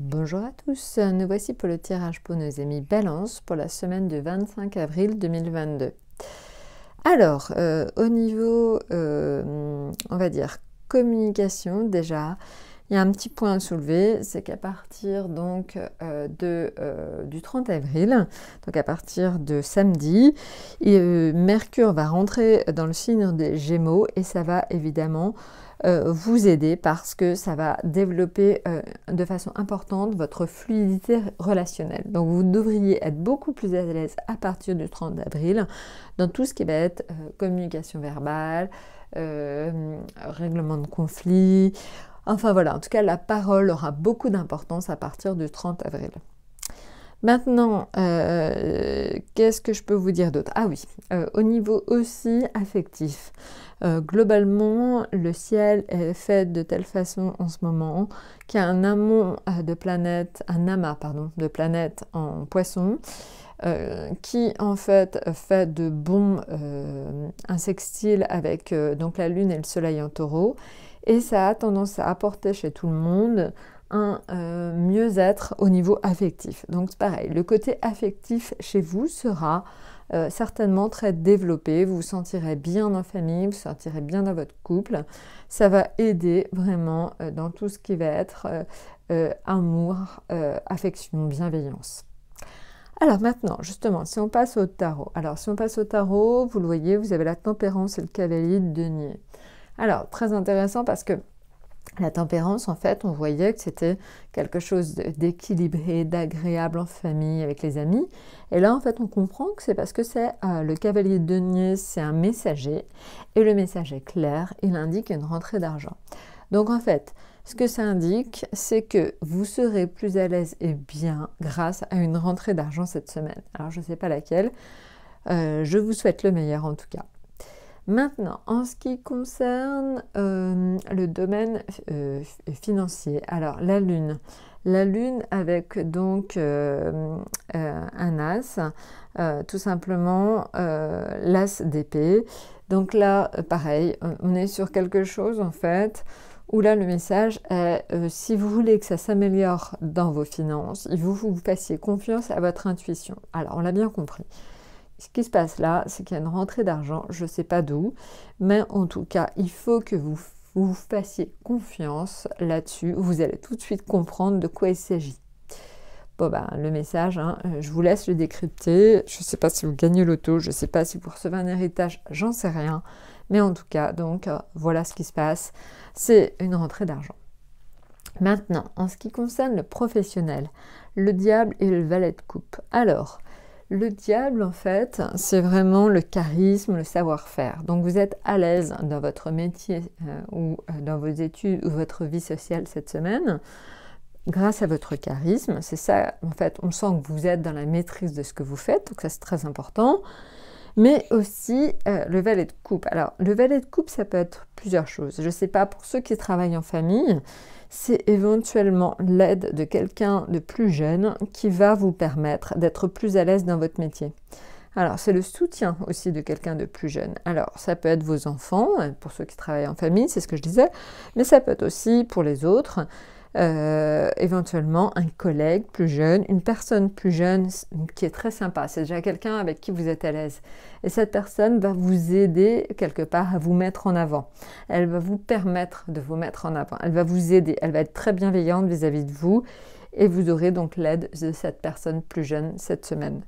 Bonjour à tous, nous voici pour le tirage pour nos amis Balance pour la semaine du 25 avril 2022. Alors, euh, au niveau, euh, on va dire, communication déjà, un petit point à soulever, c'est qu'à partir donc euh, de, du 30 avril, donc à partir de samedi, Mercure va rentrer dans le signe des Gémeaux et ça va évidemment euh, vous aider parce que ça va développer euh, de façon importante votre fluidité relationnelle. Donc vous devriez être beaucoup plus à l'aise à partir du 30 avril dans tout ce qui va être euh, communication verbale, règlement de conflit. Enfin voilà, en tout cas la parole aura beaucoup d'importance à partir du 30 avril. Maintenant, qu'est-ce que je peux vous dire d'autre? Ah oui, au niveau aussi affectif. Euh, globalement, le ciel est fait de telle façon en ce moment qu'il y a un amont euh, de planètes, un amas pardon, de planètes en poisson. Euh, qui en fait fait de bons un sextile avec donc la lune et le soleil en taureau et ça a tendance à apporter chez tout le monde un mieux-être au niveau affectif. Donc pareil, le côté affectif chez vous sera euh, certainement très développé. Vous vous sentirez bien en famille, vous vous sentirez bien dans votre couple. Ça va aider vraiment euh, dans tout ce qui va être euh, amour, affection, bienveillance. Alors maintenant, justement, si on passe au tarot. Alors si on passe au tarot, vous le voyez, vous avez la tempérance et le cavalier de denier. Alors très intéressant parce que la tempérance, en fait, on voyait que c'était quelque chose d'équilibré, d'agréable en famille, avec les amis. Et là, en fait, on comprend que c'est parce que c'est euh, le cavalier de denier, c'est un messager. Et le message est clair, il indique une rentrée d'argent. Donc, en fait, ce que ça indique, c'est que vous serez plus à l'aise et bien grâce à une rentrée d'argent cette semaine. Alors, je ne sais pas laquelle. Euh, je vous souhaite le meilleur en tout cas. Maintenant, en ce qui concerne euh, le domaine euh, financier, alors la Lune. La Lune avec donc un as, tout simplement l'as d'épée. Donc là, pareil, on est sur quelque chose en fait où là le message est si vous voulez que ça s'améliore dans vos finances, il faut que vous fassiez confiance à votre intuition. Alors on l'a bien compris. Ce qui se passe là, c'est qu'il y a une rentrée d'argent, je ne sais pas d'où, mais en tout cas, il faut que vous vous fassiez confiance là-dessus. Vous allez tout de suite comprendre de quoi il s'agit. Bon, ben, le message, hein, euh, je vous laisse le décrypter. Je ne sais pas si vous gagnez l'auto, je ne sais pas si vous recevez un héritage, j'en sais rien. Mais en tout cas, donc, euh, voilà ce qui se passe. C'est une rentrée d'argent. Maintenant, en ce qui concerne le professionnel, le diable et le valet de coupe. Alors, le diable, en fait, c'est vraiment le charisme, le savoir-faire. Donc vous êtes à l'aise dans votre métier euh, ou euh, dans vos études ou votre vie sociale cette semaine grâce à votre charisme. C'est ça, en fait, on sent que vous êtes dans la maîtrise de ce que vous faites, donc ça c'est très important. Mais aussi euh, le valet de coupe. Alors, le valet de coupe, ça peut être plusieurs choses. Je ne sais pas, pour ceux qui travaillent en famille, c'est éventuellement l'aide de quelqu'un de plus jeune qui va vous permettre d'être plus à l'aise dans votre métier. Alors, c'est le soutien aussi de quelqu'un de plus jeune. Alors, ça peut être vos enfants, pour ceux qui travaillent en famille, c'est ce que je disais, mais ça peut être aussi pour les autres. Euh, éventuellement un collègue plus jeune, une personne plus jeune qui est très sympa. C'est déjà quelqu'un avec qui vous êtes à l'aise. Et cette personne va vous aider quelque part à vous mettre en avant. Elle va vous permettre de vous mettre en avant. Elle va vous aider. Elle va être très bienveillante vis-à-vis -vis de vous. Et vous aurez donc l'aide de cette personne plus jeune cette semaine.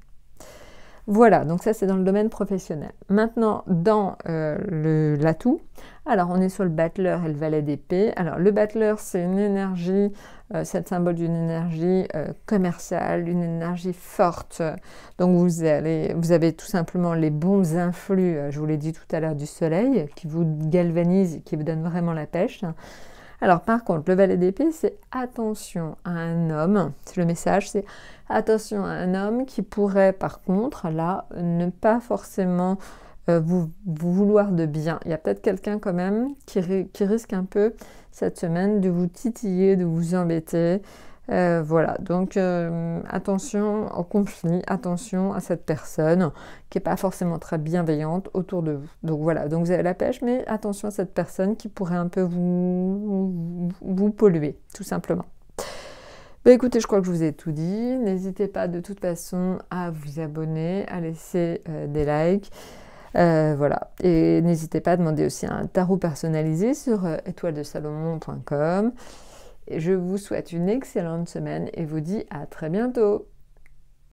Voilà, donc ça c'est dans le domaine professionnel. Maintenant, dans euh, l'atout, alors on est sur le battleur et le valet d'épée. Alors le battleur, c'est une énergie, euh, c'est le symbole d'une énergie euh, commerciale, une énergie forte. Donc vous, allez, vous avez tout simplement les bons influx, je vous l'ai dit tout à l'heure, du soleil, qui vous galvanise, qui vous donne vraiment la pêche. Alors par contre, le valet d'épée, c'est attention à un homme. Le message, c'est attention à un homme qui pourrait par contre, là, ne pas forcément euh, vous, vouloir de bien. Il y a peut-être quelqu'un quand même qui, risque un peu cette semaine de vous titiller, de vous embêter. Euh, voilà, donc euh, attention au conflit, attention à cette personne qui n'est pas forcément très bienveillante autour de vous. Donc voilà, donc vous avez la pêche, mais attention à cette personne qui pourrait un peu vous, polluer, tout simplement. Bah, écoutez, je crois que je vous ai tout dit. N'hésitez pas de toute façon à vous abonner, à laisser euh, des likes. Voilà. Et n'hésitez pas à demander aussi un tarot personnalisé sur euh, je vous souhaite une excellente semaine et vous dis à très bientôt.